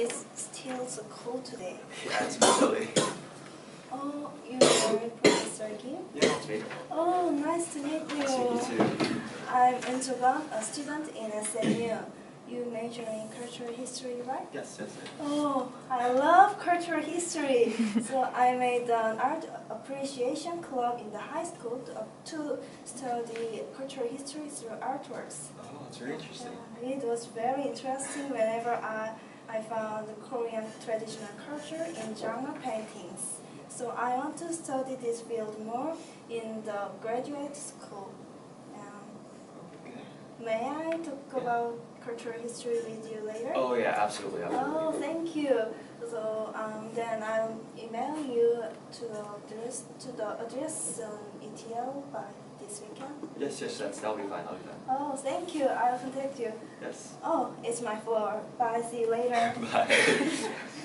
It's still so cold today. Yeah, it's chilly. Oh, you're Professor Kim? Yeah, it's me. Oh, nice to meet you. Nice to meet you too. I'm Intuban, a student in SMU. You major in cultural history, right? Yes, yes, yes. Oh, I love cultural history. so I made an art appreciation club in the high school to, to study cultural history through artworks. Oh, it's very interesting. Uh, it was very interesting whenever I, I found Korean traditional culture in genre paintings. So I want to study this field more in the graduate school. Um, may I talk about cultural history with you later? Oh yeah, absolutely, absolutely. Oh, thank you. So um, then I'll email you to the address to the address on ETL by this weekend. Yes, yes, that's that'll be fine. Fine. Oh, thank you. I'll contact you. Yes. Oh, it's my floor. Bye. See you later. Bye.